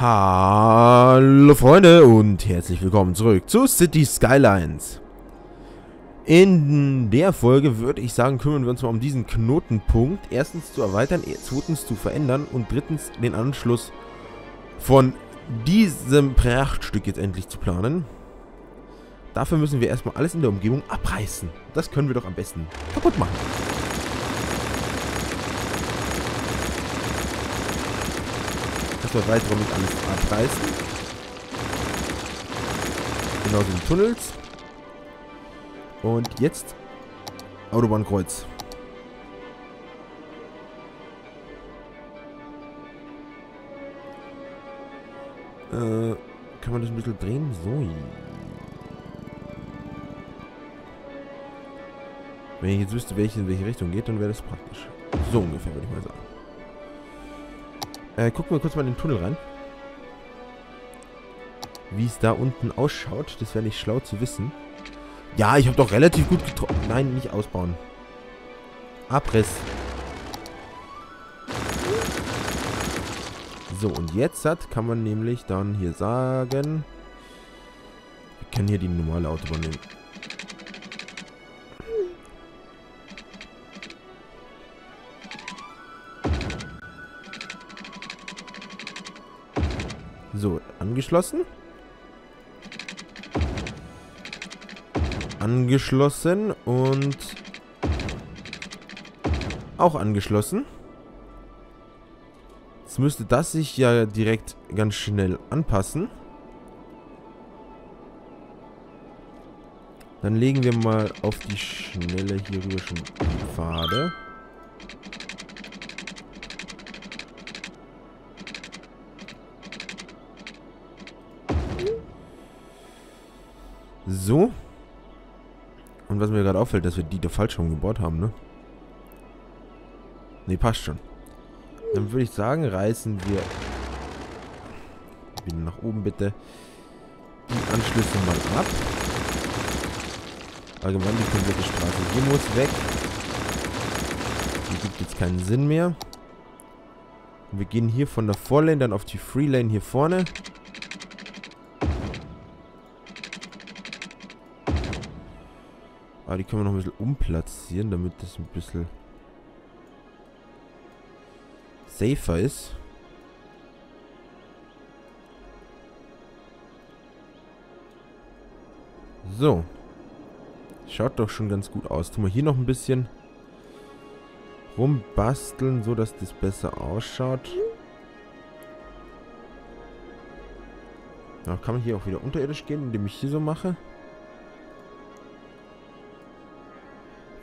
Hallo Freunde und herzlich willkommen zurück zu City Skylines. In der Folge würde ich sagen, kümmern wir uns mal um diesen Knotenpunkt. Erstens zu erweitern, zweitens zu verändern und drittens den Anschluss von diesem Prachtstück jetzt endlich zu planen. Dafür müssen wir erstmal alles in der Umgebung abreißen. Das können wir doch am besten kaputt machen. Weiter mit alles abreißen. Genauso die Tunnels. Und jetzt Autobahnkreuz. Äh, kann man das ein bisschen drehen? So. Wenn ich jetzt wüsste, welche in welche Richtung geht, dann wäre das praktisch. So ungefähr, würde ich mal sagen. Äh, gucken wir kurz mal in den Tunnel rein. Wie es da unten ausschaut. Das wäre nicht schlau zu wissen. Ja, ich habe doch relativ gut getroffen. Nein, nicht ausbauen. Abriss. So, und jetzt hat, kann man nämlich dann hier sagen... Wir können hier die normale Autobahn nehmen. Angeschlossen. Angeschlossen und auch angeschlossen. Jetzt müsste das sich ja direkt ganz schnell anpassen. Dann legen wir mal auf die Schnelle hier rüber schon Pfade. So. Und was mir gerade auffällt, dass wir die da falsch rumgebaut haben, ne? Ne, passt schon. Dann würde ich sagen, reißen wir wieder nach oben bitte die Anschlüsse mal ab. Allgemein die komplette Straße hier muss weg. Die gibt jetzt keinen Sinn mehr. Wir gehen hier von der Vorlane dann auf die Freelane hier vorne. Ah, die können wir noch ein bisschen umplatzieren, damit das ein bisschen safer ist. So. Schaut doch schon ganz gut aus. Tun wir hier noch ein bisschen rumbasteln, so dass das besser ausschaut. Ja, kann man hier auch wieder unterirdisch gehen, indem ich hier so mache.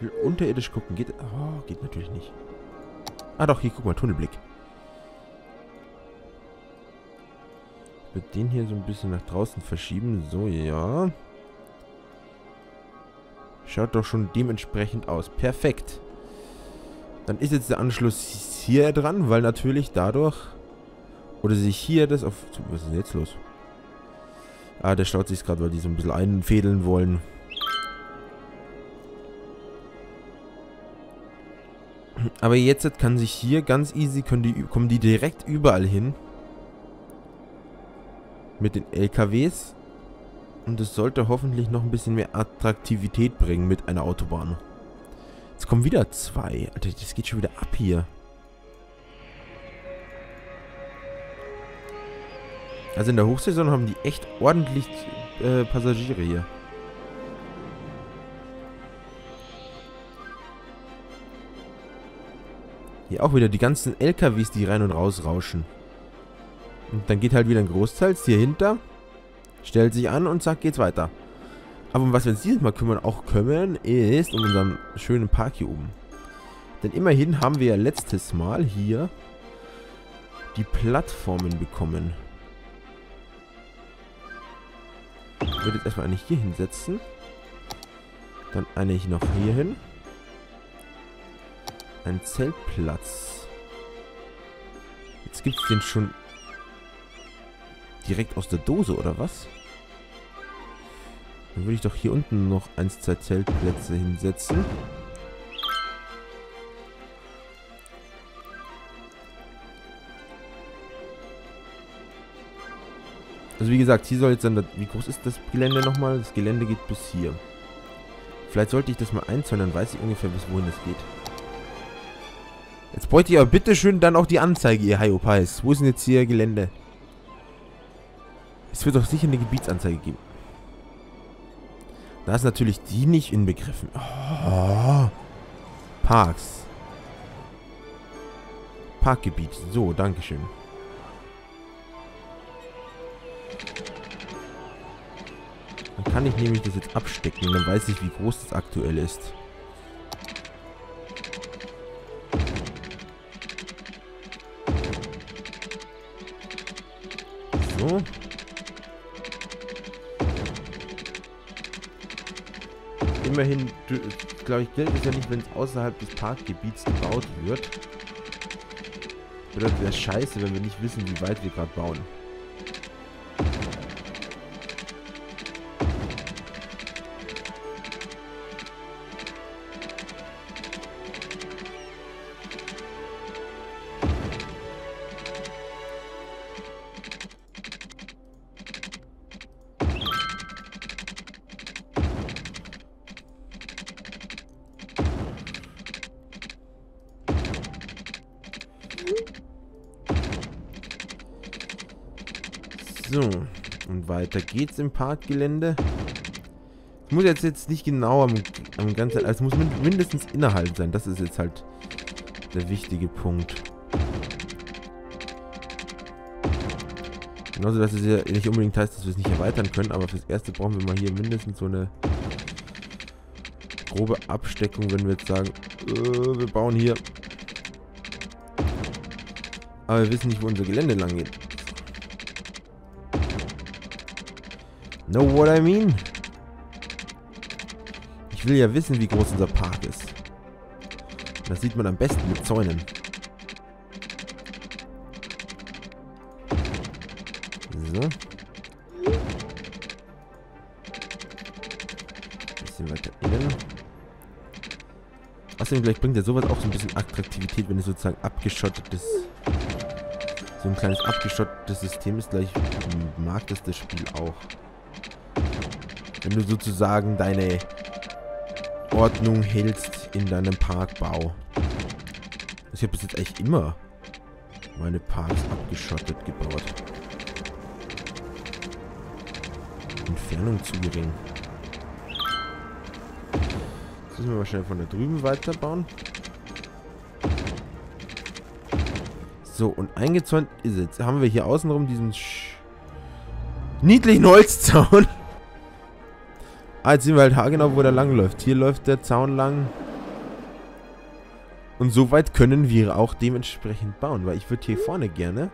Will unterirdisch gucken. Geht, oh, geht natürlich nicht. Ah doch, hier, guck mal, Tunnelblick. Ich würde den hier so ein bisschen nach draußen verschieben. So, ja. Schaut doch schon dementsprechend aus. Perfekt. Dann ist jetzt der Anschluss hier dran, weil natürlich dadurch... Oder sich hier das auf... Was ist denn jetzt los? Ah, der staut sich gerade, weil die so ein bisschen einfädeln wollen. Aber jetzt kann sich hier ganz easy, können die, kommen die direkt überall hin. Mit den LKWs. Und es sollte hoffentlich noch ein bisschen mehr Attraktivität bringen mit einer Autobahn. Jetzt kommen wieder zwei. Alter, das geht schon wieder ab hier. Also in der Hochsaison haben die echt ordentlich äh, Passagiere hier. Hier auch wieder die ganzen LKWs, die rein und raus rauschen. Und dann geht halt wieder ein Großteil hier hinter, stellt sich an und zack, geht's weiter. Aber um was wir uns dieses Mal kümmern, auch kümmern, ist um unseren schönen Park hier oben. Denn immerhin haben wir ja letztes Mal hier die Plattformen bekommen. Ich würde jetzt erstmal eine hier hinsetzen. Dann eine hier noch hier hin. Ein Zeltplatz. Jetzt gibt es den schon direkt aus der Dose, oder was? Dann würde ich doch hier unten noch ein, zwei Zeltplätze hinsetzen. Also wie gesagt, hier soll jetzt dann... Wie groß ist das Gelände nochmal? Das Gelände geht bis hier. Vielleicht sollte ich das mal einzäunen, dann weiß ich ungefähr, bis wohin es geht. Jetzt bräuchte ich aber bitteschön dann auch die Anzeige, ihr Hayopais. Wo ist denn jetzt hier Gelände? Es wird doch sicher eine Gebietsanzeige geben. Da ist natürlich die nicht inbegriffen. Oh. Parks. Parkgebiet. So, Dankeschön. Dann kann ich nämlich das jetzt abstecken und dann weiß ich, wie groß das aktuell ist. So. Immerhin, glaube ich, gilt es ja nicht, wenn es außerhalb des Parkgebiets gebaut wird. Bedeutet wäre scheiße, wenn wir nicht wissen, wie weit wir gerade bauen. So, und weiter geht's im Parkgelände. Es muss jetzt, jetzt nicht genau am, am ganzen... Also es muss mindestens innerhalb sein. Das ist jetzt halt der wichtige Punkt. Genauso, dass es ja nicht unbedingt heißt, dass wir es nicht erweitern können, aber fürs Erste brauchen wir mal hier mindestens so eine grobe Absteckung, wenn wir jetzt sagen, äh, wir bauen hier. Aber wir wissen nicht, wo unser Gelände lang geht. Know what I mean? Ich will ja wissen, wie groß unser Park ist. Das sieht man am besten mit Zäunen. So. Bisschen weiter innen. Außerdem, vielleicht bringt ja sowas auch so ein bisschen Attraktivität, wenn es sozusagen abgeschottetes so ein kleines abgeschottetes System ist. Gleich mag das das Spiel auch. Wenn du sozusagen deine Ordnung hältst in deinem Parkbau. Ich habe bis jetzt eigentlich immer meine Parks abgeschottet gebaut. Entfernung zu gering. Jetzt müssen wir wahrscheinlich von da drüben weiterbauen. So, und eingezäunt ist. Jetzt haben wir hier außenrum diesen niedlichen Holzzaun. Ah, jetzt sehen wir halt haargenau, wo der lang läuft. Hier läuft der Zaun lang. Und so weit können wir auch dementsprechend bauen. Weil ich würde hier vorne gerne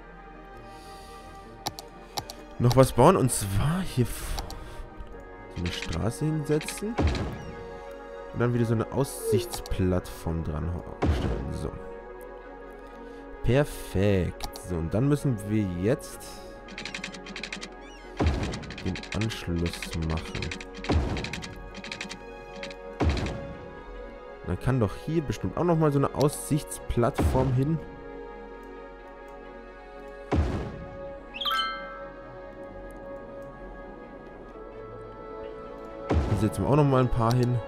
noch was bauen. Und zwar hier so eine Straße hinsetzen. Und dann wieder so eine Aussichtsplattform dran stellen. So. Perfekt. So, und dann müssen wir jetzt den Anschluss machen. Dann kann doch hier bestimmt auch nochmal so eine Aussichtsplattform hin. Hier setzen wir auch nochmal ein paar hin.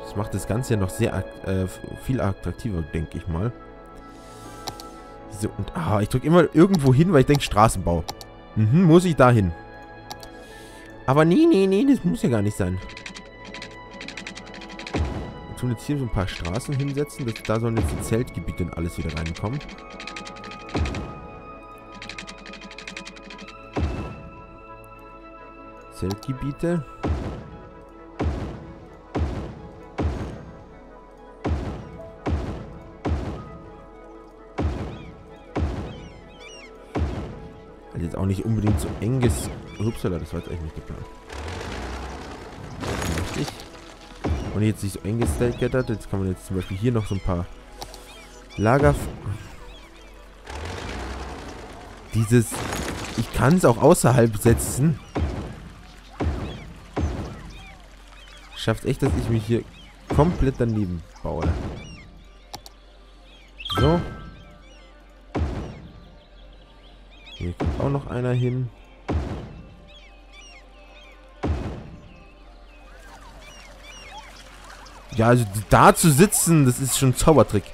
Das macht das Ganze ja noch sehr äh, viel attraktiver, denke ich mal. So, und ah, ich drücke immer irgendwo hin, weil ich denke Straßenbau. Mhm, muss ich da hin. Aber nee, nee, nee, das muss ja gar nicht sein tun jetzt hier so ein paar Straßen hinsetzen. Das, da sollen jetzt die Zeltgebiete und alles wieder reinkommen. Zeltgebiete. Also jetzt auch nicht unbedingt so enges... Upsala, das war jetzt eigentlich nicht geplant. Und jetzt nicht so eng gestackert. Jetzt kann man jetzt zum Beispiel hier noch so ein paar Lager... Dieses... Ich kann es auch außerhalb setzen. Schafft echt, dass ich mich hier komplett daneben baue. So. Hier kommt auch noch einer hin. Ja, also da zu sitzen, das ist schon ein Zaubertrick.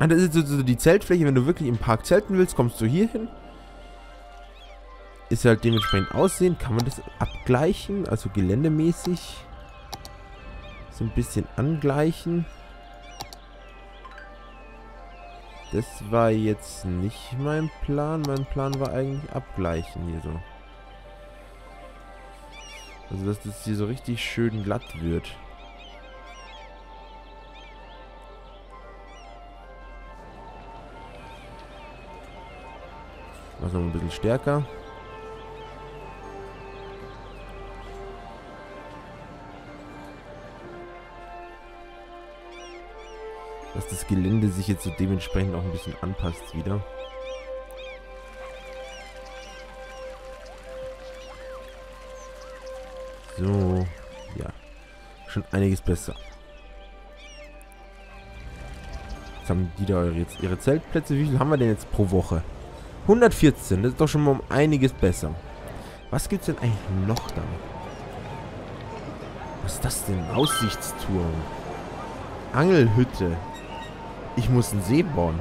Ah, das ist so die Zeltfläche, wenn du wirklich im Park zelten willst, kommst du hier hin. Ist halt dementsprechend aussehen. Kann man das abgleichen? Also geländemäßig. So ein bisschen angleichen. Das war jetzt nicht mein Plan. Mein Plan war eigentlich abgleichen hier so. Also, dass das hier so richtig schön glatt wird. Mach noch ein bisschen stärker. Dass das Gelände sich jetzt so dementsprechend auch ein bisschen anpasst wieder. So. Ja. Schon einiges besser. Jetzt haben die da jetzt ihre Zeltplätze. Wie viel haben wir denn jetzt pro Woche? 114. Das ist doch schon mal um einiges besser. Was gibt es denn eigentlich noch da? Was ist das denn? Aussichtsturm. Angelhütte. Ich muss einen See bauen.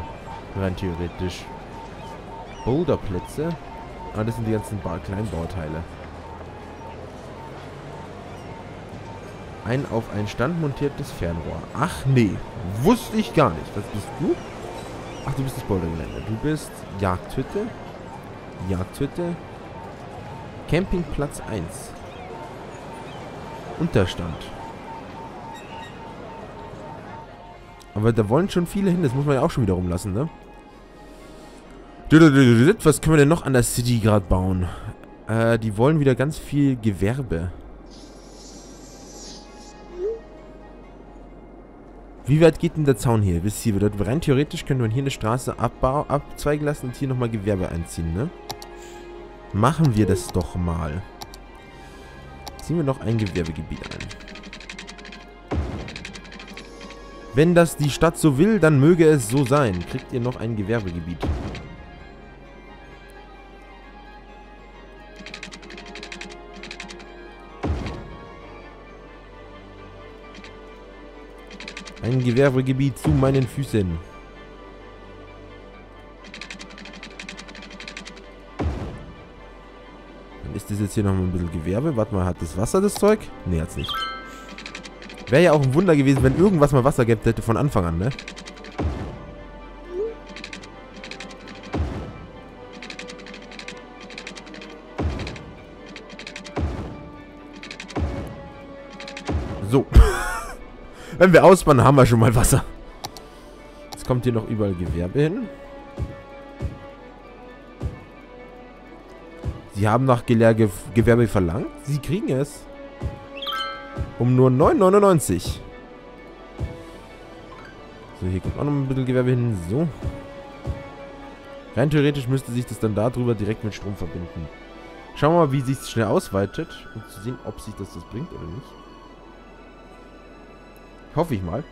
Rein theoretisch. Boulderplätze. Ah, das sind die ganzen ba Kleinbauteile. Ein auf einen Stand montiertes Fernrohr. Ach nee, wusste ich gar nicht. Was bist du? Ach, du bist das Bouldergelände. Du bist Jagdhütte. Jagdhütte. Campingplatz 1. Unterstand. Aber da wollen schon viele hin. Das muss man ja auch schon wieder rumlassen, ne? Was können wir denn noch an der City gerade bauen? Äh, die wollen wieder ganz viel Gewerbe. Wie weit geht denn der Zaun hier? Bis hier wieder. Rein theoretisch könnte man hier eine Straße abbau abzweigen lassen und hier nochmal Gewerbe einziehen, ne? Machen wir das doch mal. Ziehen wir noch ein Gewerbegebiet ein. Wenn das die Stadt so will, dann möge es so sein. Kriegt ihr noch ein Gewerbegebiet. Ein Gewerbegebiet zu meinen Füßen. Dann ist das jetzt hier noch mal ein bisschen Gewerbe. Warte mal, hat das Wasser das Zeug? Ne, hat's nicht. Wäre ja auch ein Wunder gewesen, wenn irgendwas mal Wasser gehabt hätte von Anfang an, ne? Wenn wir ausbannen, haben wir schon mal Wasser. Jetzt kommt hier noch überall Gewerbe hin. Sie haben nach Gelehr Gewerbe verlangt. Sie kriegen es. Um nur 9,99. So, hier kommt auch noch ein bisschen Gewerbe hin. So. Rein theoretisch müsste sich das dann darüber direkt mit Strom verbinden. Schauen wir mal, wie sich es schnell ausweitet, um zu sehen, ob sich das das bringt oder nicht. Hoffe ich mal.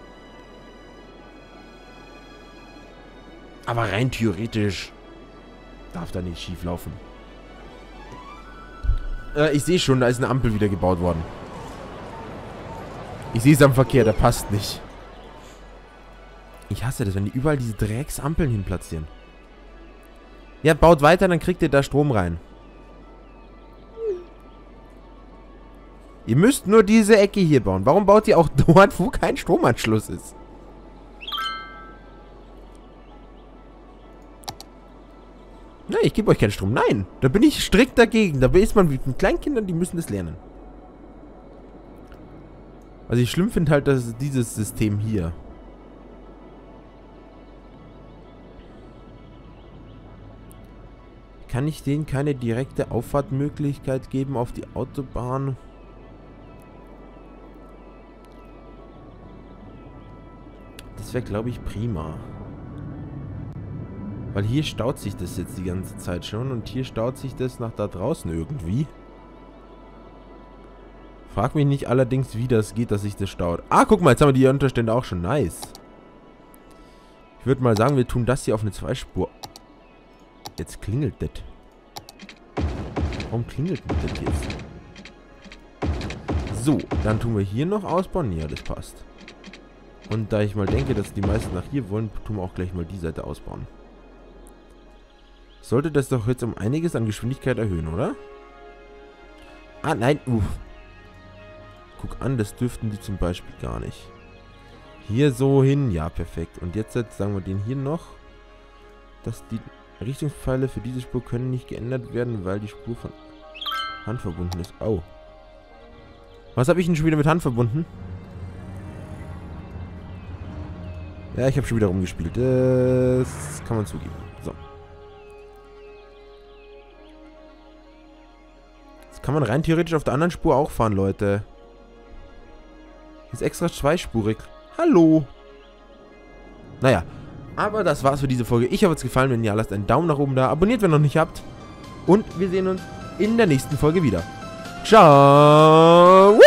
Aber rein theoretisch darf da nicht schief laufen. Äh, ich sehe schon, da ist eine Ampel wieder gebaut worden. Ich sehe es am Verkehr, der passt nicht. Ich hasse das, wenn die überall diese Drecksampeln hin platzieren. Ja, baut weiter, dann kriegt ihr da Strom rein. Ihr müsst nur diese Ecke hier bauen. Warum baut ihr auch dort, wo kein Stromanschluss ist? Nein, ich gebe euch keinen Strom. Nein, da bin ich strikt dagegen. Da ist man mit Kleinkindern, die müssen das lernen. Was ich schlimm finde halt, dass dieses System hier. Kann ich denen keine direkte Auffahrtmöglichkeit geben auf die Autobahn? Das wäre, glaube ich, prima. Weil hier staut sich das jetzt die ganze Zeit schon und hier staut sich das nach da draußen irgendwie. Frag mich nicht allerdings, wie das geht, dass sich das staut. Ah, guck mal, jetzt haben wir die Unterstände auch schon. Nice. Ich würde mal sagen, wir tun das hier auf eine Zweispur. Jetzt klingelt das. Warum klingelt das jetzt? So, dann tun wir hier noch ausbauen. Ja, das passt. Und da ich mal denke, dass die meisten nach hier wollen, tun wir auch gleich mal die Seite ausbauen. Sollte das doch jetzt um einiges an Geschwindigkeit erhöhen, oder? Ah, nein. Uff. Guck an, das dürften die zum Beispiel gar nicht. Hier so hin. Ja, perfekt. Und jetzt, sagen wir den hier noch, dass die Richtungspfeile für diese Spur können nicht geändert werden, weil die Spur von Hand verbunden ist. Oh. Was habe ich denn schon wieder mit Hand verbunden? Ja, ich habe schon wieder rumgespielt. Das kann man zugeben. So. Jetzt kann man rein theoretisch auf der anderen Spur auch fahren, Leute. Ist extra zweispurig. Hallo. Naja. Aber das war's für diese Folge. Ich hoffe, es gefallen. Wenn ja, lasst einen Daumen nach oben da. Abonniert, wenn ihr noch nicht habt. Und wir sehen uns in der nächsten Folge wieder. Ciao.